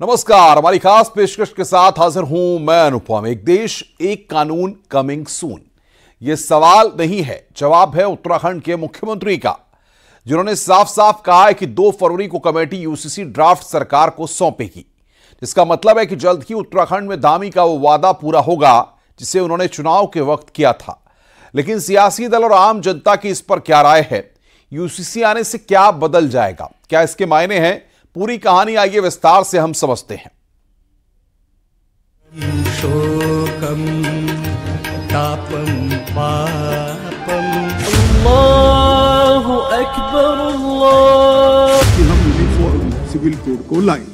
नमस्कार, हमारी खास पेशकश के साथ हाजिर हूँ मैं अनुपम एक देश, एक कानून कमिंग सून यह सवाल नहीं है, जवाब है उत्तराखंड के मुख्यमंत्री का, जिन्होंने साफ़ साफ़ कहा है कि 2 फरवरी को कमेटी यूसीसी ड्राफ्ट सरकार को सौंपेगी, जिसका मतलब है कि जल्द ही उत्तराखंड में दामी का वो वादा पूरा होगा, जिसे उन्होंने चुनाव के वक्त किया था। लेकिन सियासी दल और आम जनता की इस पर क्या राय है? यूसीसी आने से क्या बदल जाएगा? क्या इसके मायने हैं? पूरी कहानी आइए विस्तार से हम समझते हैं। शोकं तापं पापं अल्लाहु अकबर अल्लाह। कि हम यूनिफॉर्म सिविल कोड को लाएँ।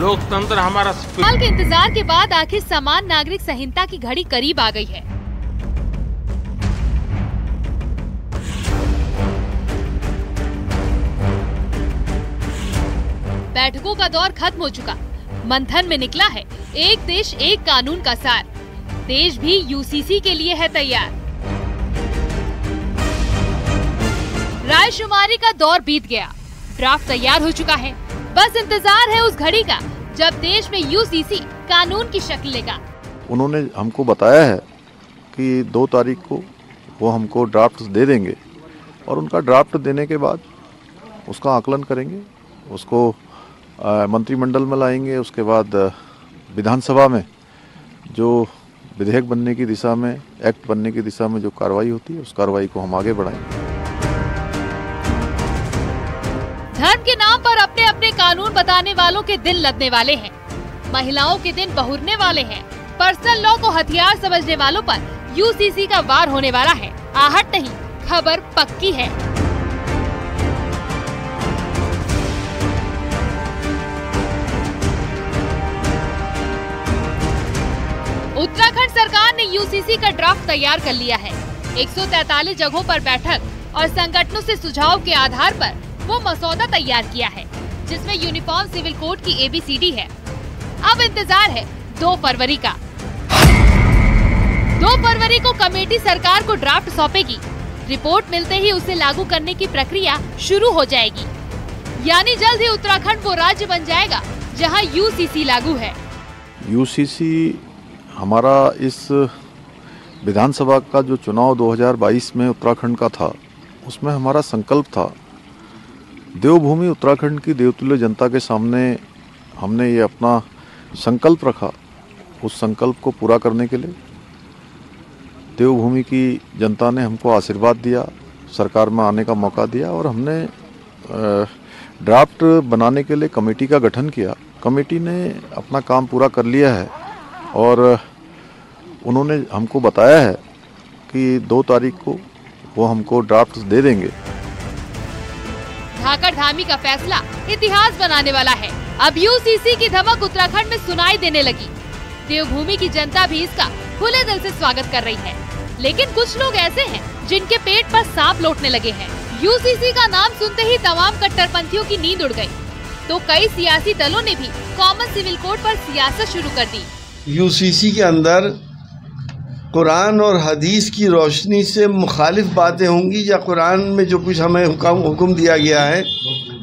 लोकतंत्र हमारा साल के इंतज़ार के बाद आखिर समान नागरिक संहिता की घड़ी करीब आ गई है। बैठकों का दौर खत्म हो चुका। मंथन में निकला है एक देश एक कानून का सार। देश भी यूसीसी के लिए है तैयार। रायशुमारी का दौर बीत गया। ड्राफ्ट तैयार हो चुका है। बस इंतज़ार है उस घड़ी का, जब देश में यूसीसी कानून की शक्ल लेगा। उन्होंने हमको बताया है कि दो तारीख को वो हमको ड्राफ्ट दे देंगे और उनका ड्राफ्ट देने के बाद उसका आकलन करेंगे, उसको मंत्रिमंडल में लाएँगे, उसके बाद विधानसभा में, जो विधेयक बनने की दिशा में, एक्ट बनने की दिशा में जो कार्रवाई होती है, उस कार्रवाई को हम आगे बढ़ाएँगे। धर्म के नाम पर अपने अपने कानून बताने वालों के दिन लगने वाले हैं। महिलाओं के दिन बहुरने वाले हैं। पर्सनल लॉ को हथियार समझने वालों पर यूसीसी का वार होने वाला है। आहट नहीं, खबर पक्की है। उत्तराखंड सरकार ने यूसीसी का ड्राफ्ट तैयार कर लिया है। 143 जगहों पर बैठक और संगठनों से सुझाव के आधार पर वो मसौदा तैयार किया है, जिसमें यूनिफॉर्म सिविल कोड की एबीसीडी है। अब इंतज़ार है 2 फरवरी का। 2 फरवरी को कमेटी सरकार को ड्राफ्ट सौंपेगी। रिपोर्ट मिलते ही उसे लागू करने की प्रक्रिया शुरू हो जाएगी। यानी जल्द ही उत्तराखंड वो राज्य बन जाएगा, जहाँ यूसीसी लागू है। यूसीसी हमारा इस विधानसभा का जो चुनाव 2022 में उत्तराखंड का था, उसमें हमारा संकल्प था, देवभूमि उत्तराखंड की देवतुल्य जनता के सामने हमने ये अपना संकल्प रखा, उस संकल्प को पूरा करने के लिए। देवभूमि की जनता ने हमको आशीर्वाद दिया, सरकार में आने का मौका दिया और हमने ड्राफ्ट बनाने के लिए कमेटी का गठन किया। कमेटी ने अपना काम पूरा कर लिया है और उन्होंने हमको बताया है कि दो तारीख को वो हमको ड्राफ्ट दे देंगे। धाकड़ धामी का फैसला इतिहास बनाने वाला है। अब यूसीसी की धमक उत्तराखंड में सुनाई देने लगी। देवभूमि की जनता भी इसका खुले दिल से स्वागत कर रही है। लेकिन कुछ लोग ऐसे हैं जिनके पेट पर सांप लौटने लगे हैं। यूसीसी का नाम सुनते ही तमाम कट्टरपंथियों की नींद उड़ गई। तो कई सियासी दलों ने भी कॉमन सिविल कोड पर सियासत शुरू कर दी। यूसीसी के अंदर कुरान और हदीस की रोशनी से मुखालिफ बातें होंगी या कुरान में जो कुछ हमें हुक्म दिया गया है,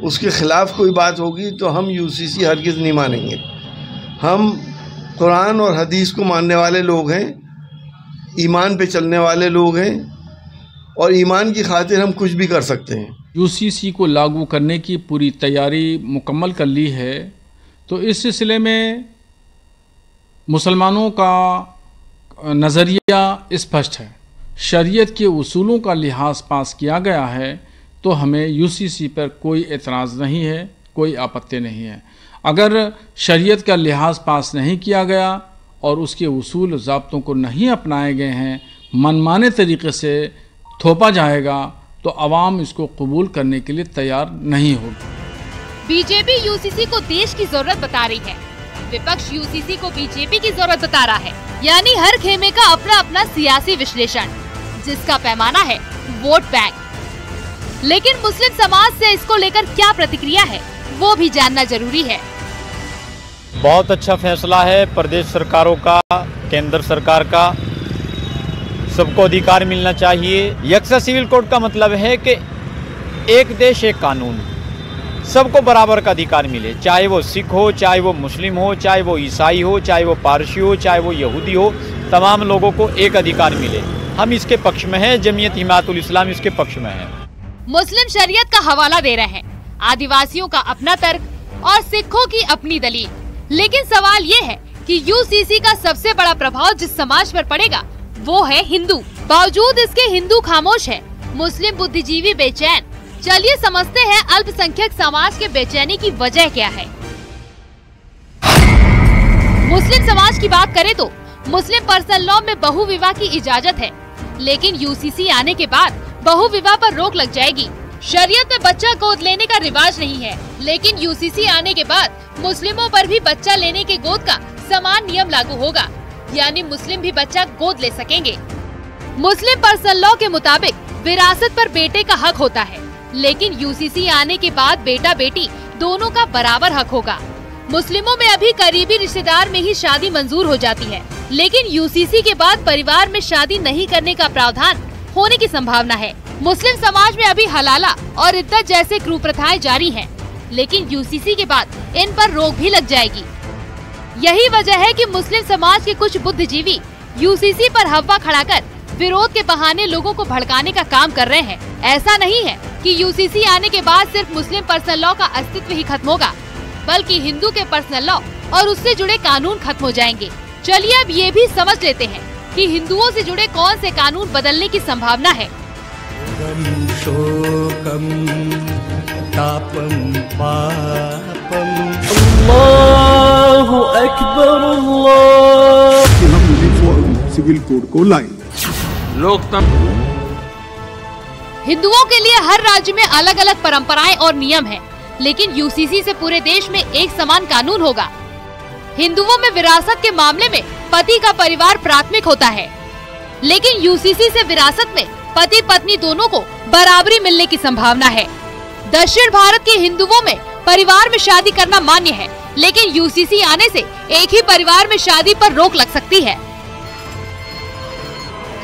उसके ख़िलाफ़ कोई बात होगी तो हम यूसीसी हरगिज़ नहीं मानेंगे। हम कुरान और हदीस को मानने वाले लोग हैं, ईमान पे चलने वाले लोग हैं, और ईमान की खातिर हम कुछ भी कर सकते हैं। यूसीसी को लागू करने की पूरी तैयारी मुकम्मल कर ली है तो इस सिलसिले में मुसलमानों का नज़रिया स्पष्ट है। शरीयत के उसूलों का लिहाज पास किया गया है तो हमें यूसीसी पर कोई एतराज़ नहीं है, कोई आपत्ति नहीं है। अगर शरीयत का लिहाज पास नहीं किया गया और उसके उसूल ज़ाब्तों को नहीं अपनाए गए हैं, मनमाने तरीके से थोपा जाएगा तो आवाम इसको कबूल करने के लिए तैयार नहीं होगी। बीजेपी यूसीसी को देश की ज़रूरत बता रही है। विपक्ष यूसीसी को बीजेपी की ज़रूरत बता रहा है, यानी हर खेमे का अपना अपना सियासी विश्लेषण, जिसका पैमाना है वोट बैंक। लेकिन मुस्लिम समाज से इसको लेकर क्या प्रतिक्रिया है, वो भी जानना ज़रूरी है। बहुत अच्छा फैसला है प्रदेश सरकारों का, केंद्र सरकार का। सबको अधिकार मिलना चाहिए। यक्सा सिविल कोड का मतलब है कि एक देश, एक कानून। सबको बराबर का अधिकार मिले। चाहे वो सिख हो, चाहे वो मुस्लिम हो, चाहे वो ईसाई हो, चाहे वो पारसी हो, चाहे वो यहूदी हो, तमाम लोगों को एक अधिकार मिले। हम इसके पक्ष में हैं, जमीयत हिमातुल इस्लाम इसके पक्ष में है। मुस्लिम शरीयत का हवाला दे रहे हैं। आदिवासियों का अपना तर्क और सिखों की अपनी दलील। लेकिन सवाल ये है कि यूसीसी का सबसे बड़ा प्रभाव जिस समाज पर पड़ेगा, वो है हिंदू। बावजूद इसके हिंदू खामोश है, मुस्लिम बुद्धिजीवी बेचैन चलिए समझते हैं अल्पसंख्यक समाज के बेचैनी की वजह क्या है। मुस्लिम समाज की बात करें तो मुस्लिम पर्सनल लॉ में बहु विवाह की इजाज़त है, लेकिन यूसीसी आने के बाद बहु विवाह पर रोक लग जाएगी। शरीयत में बच्चा गोद लेने का रिवाज नहीं है, लेकिन यूसीसी आने के बाद मुस्लिमों पर भी बच्चा लेने के गोद का समान नियम लागू होगा, यानी मुस्लिम भी बच्चा गोद ले सकेंगे। मुस्लिम पर्सनल लॉ के मुताबिक विरासत पर बेटे का हक होता है लेकिन यूसीसी आने के बाद बेटा बेटी दोनों का बराबर हक होगा। मुस्लिमों में अभी करीबी रिश्तेदार में ही शादी मंजूर हो जाती है लेकिन यूसीसी के बाद परिवार में शादी नहीं करने का प्रावधान होने की संभावना है। मुस्लिम समाज में अभी हलाला और इद्दत जैसे कुप्रथाएँ जारी हैं, लेकिन यूसीसी के बाद इन पर रोक भी लग जाएगी। यही वजह है कि मुस्लिम समाज के कुछ बुद्धिजीवी यूसीसी पर हवा खड़ा कर विरोध के बहाने लोगों को भड़काने का काम कर रहे हैं। ऐसा नहीं है। कि यूसीसी आने के बाद सिर्फ़ मुस्लिम पर्सनल लॉ का अस्तित्व ही खत्म होगा बल्कि हिंदू के पर्सनल लॉ और उससे जुड़े कानून खत्म हो जाएँगे। चलिए अब ये भी समझ लेते हैं कि हिंदुओं से जुड़े कौन से कानून बदलने की संभावना है। शोकम तापम पापम। अल्लाहु अकबर अल्लाह। कि हम यूनिफॉर्म सिविल कोड को लाएँगे हिंदुओं के लिए हर राज्य में अलग अलग परंपराएँ और नियम हैं, लेकिन यूसीसी से पूरे देश में एक समान कानून होगा। हिंदुओं में विरासत के मामले में पति का परिवार प्राथमिक होता है लेकिन यूसीसी से विरासत में पति पत्नी दोनों को बराबरी मिलने की संभावना है। दक्षिण भारत के हिंदुओं में परिवार में शादी करना मान्य है लेकिन यूसीसी आने से एक ही परिवार में शादी पर रोक लग सकती है।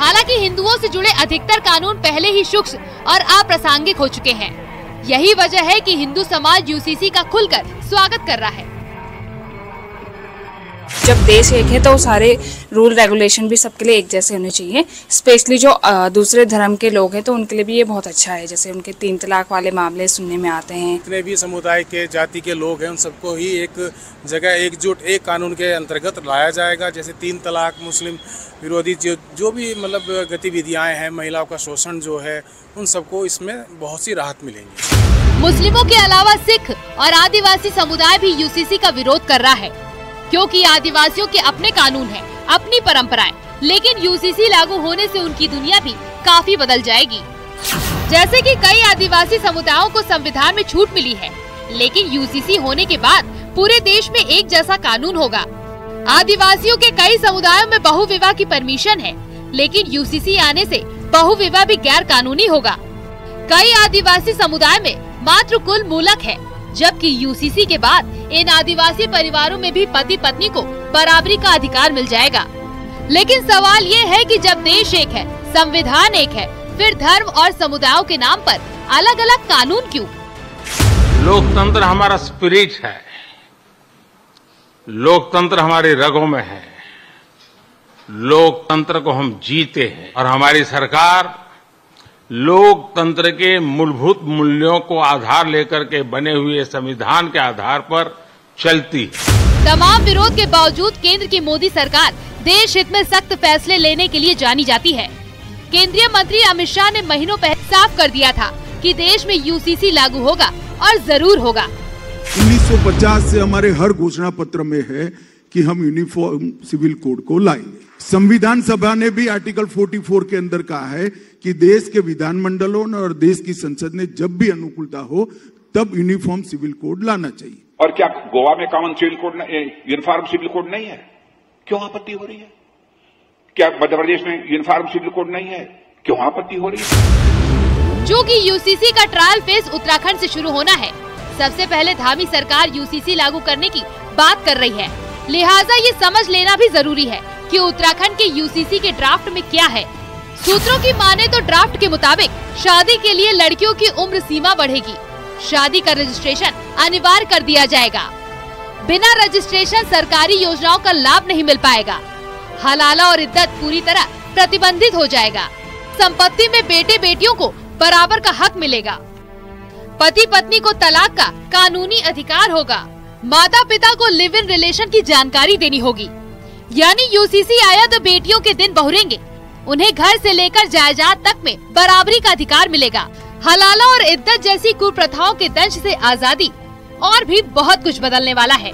हालाँकि हिंदुओं से जुड़े अधिकतर कानून पहले ही सूक्ष्म और अप्रासंगिक हो चुके हैं। यही वजह है कि हिंदू समाज यूसीसी का खुलकर स्वागत कर रहा है। जब देश एक है तो सारे रूल रेगुलेशन भी सबके लिए एक जैसे होने चाहिए। स्पेशली जो दूसरे धर्म के लोग हैं तो उनके लिए भी ये बहुत अच्छा है। जैसे उनके तीन तलाक वाले मामले सुनने में आते हैं। जितने भी समुदाय के जाति के लोग हैं उन सबको ही एक जगह एकजुट एक कानून के अंतर्गत लाया जाएगा। जैसे तीन तलाक मुस्लिम विरोधी जो जो भी मतलब गतिविधियाँ हैं महिलाओं का शोषण जो है उन सबको इसमें बहुत सी राहत मिलेंगी। मुस्लिमों के अलावा सिख और आदिवासी समुदाय भी यूसीसी का विरोध कर रहा है। क्योंकि आदिवासियों के अपने कानून हैं, अपनी परंपराएँ, लेकिन यूसीसी लागू होने से उनकी दुनिया भी काफ़ी बदल जाएगी। जैसे कि कई आदिवासी समुदायों को संविधान में छूट मिली है लेकिन यूसीसी होने के बाद पूरे देश में एक जैसा कानून होगा। आदिवासियों के कई समुदायों में बहु विवाह की परमिशन है लेकिन यूसीसी आने से बहु विवाह भी गैर कानूनी होगा। कई आदिवासी समुदाय में मातृ कुल मूलक है जबकि यूसीसी के बाद इन आदिवासी परिवारों में भी पति पत्नी को बराबरी का अधिकार मिल जाएगा। लेकिन सवाल ये है कि जब देश एक है, संविधान एक है, फिर धर्म और समुदायों के नाम पर अलग अलग कानून क्यों? लोकतंत्र हमारा स्पिरिट है। लोकतंत्र हमारी रगों में है। लोकतंत्र को हम जीते हैं और हमारी सरकार लोकतंत्र के मूलभूत मूल्यों को आधार लेकर के बने हुए संविधान के आधार पर चलती है। तमाम विरोध के बावजूद केंद्र की मोदी सरकार देश हित में सख्त फैसले लेने के लिए जानी जाती है। केंद्रीय मंत्री अमित शाह ने महीनों पहले साफ़ कर दिया था कि देश में यूसीसी लागू होगा और ज़रूर होगा। 1950 से हमारे हर घोषणा पत्र में है कि हम यूनिफॉर्म सिविल कोड को लाएँगे। संविधान सभा ने भी आर्टिकल 44 के अंदर कहा है कि देश के विधानमंडलों ने और देश की संसद ने जब भी अनुकूलता हो तब यूनिफॉर्म सिविल कोड लाना चाहिए। और क्या गोवा में common civil code uniform civil code नहीं है? क्यों आपत्ति हो रही है? क्या मध्य प्रदेश में यूनिफॉर्म सिविल कोड नहीं है? क्यों आपत्ति हो रही है? चूँकि यूसीसी का ट्रायल फ़ेज़ उत्तराखंड से शुरू होना है। सबसे पहले धामी सरकार यूसीसी लागू करने की बात कर रही है। लिहाजा ये समझ लेना भी ज़रूरी है। कि उत्तराखंड के यूसीसी के ड्राफ्ट में क्या है? सूत्रों की माने तो ड्राफ्ट के मुताबिक, शादी के लिए लड़कियों की उम्र सीमा बढ़ेगी। शादी का रजिस्ट्रेशन अनिवार्य कर दिया जाएगा। बिना रजिस्ट्रेशन सरकारी योजनाओं का लाभ नहीं मिल पाएगा। हलाला और इद्दत पूरी तरह प्रतिबंधित हो जाएगा। संपत्ति में बेटे बेटियों को बराबर का हक मिलेगा। पति पत्नी को तलाक का कानूनी अधिकार होगा। माता पिता को लिव इन रिलेशन की जानकारी देनी होगी। यानी यूसीसी आया तो बेटियों के दिन बहुरेंगे। उन्हें घर से लेकर जायदाद तक में बराबरी का अधिकार मिलेगा। हलाला और इद्दत जैसी कुप्रथाओं के दंश से आज़ादी और भी बहुत कुछ बदलने वाला है।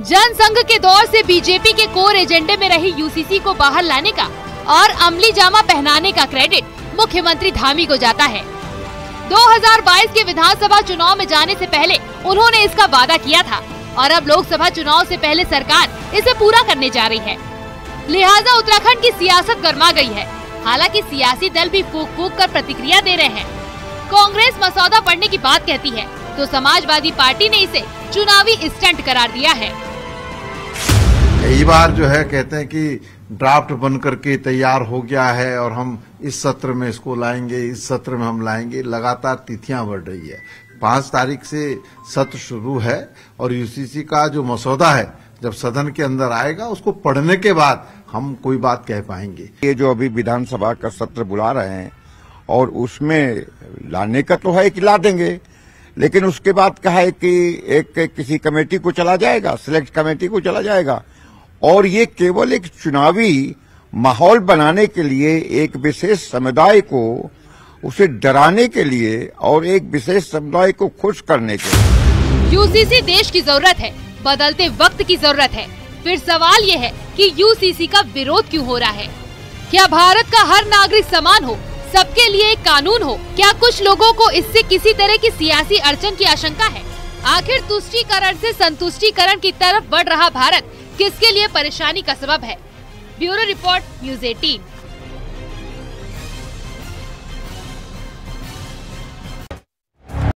जनसंघ के दौर से बीजेपी के कोर एजेंडे में रही यूसीसी को बाहर लाने का और अमली जामा पहनाने का क्रेडिट मुख्यमंत्री धामी को जाता है। 2022 के विधानसभा चुनाव में जाने से पहले उन्होंने इसका वादा किया था। और अब लोकसभा चुनाव से पहले सरकार इसे पूरा करने जा रही है। लिहाजा उत्तराखंड की सियासत गर्मा गई है। हालाँकि सियासी दल भी फूक फूक कर प्रतिक्रिया दे रहे हैं। कांग्रेस मसौदा पढ़ने की बात कहती है तो समाजवादी पार्टी ने इसे चुनावी स्टंट करार दिया है। कई बार जो है कहते हैं कि ड्राफ्ट बन करके तैयार हो गया है और हम इस सत्र में इसको लाएँगे, इस सत्र में हम लाएँगे, लगातार तिथियाँ बढ़ रही है। पाँच तारीख से सत्र शुरू है और यूसीसी का जो मसौदा है जब सदन के अंदर आएगा उसको पढ़ने के बाद हम कोई बात कह पाएँगे। ये जो अभी विधानसभा का सत्र बुला रहे हैं और उसमें लाने का तो है कि ला देंगे लेकिन उसके बाद कहा है कि एक, किसी कमेटी को चला जाएगा सिलेक्ट कमेटी को चला जाएगा। और ये केवल एक चुनावी माहौल बनाने के लिए एक विशेष समुदाय को उसे डराने के लिए और एक विशेष समुदाय को खुश करने के लिए। यूसीसी देश की ज़रूरत है, बदलते वक्त की ज़रूरत है। फिर सवाल ये है कि यूसीसी का विरोध क्यों हो रहा है? क्या भारत का हर नागरिक समान हो? सबके लिए एक कानून हो? क्या कुछ लोगों को इससे किसी तरह की सियासी अड़चन की आशंका है? आखिर तुष्टिकरण से संतुष्टिकरण की तरफ़ बढ़ रहा भारत किसके लिए परेशानी का सबब है? Bureau report, news eighteen.